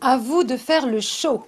À vous de faire le show.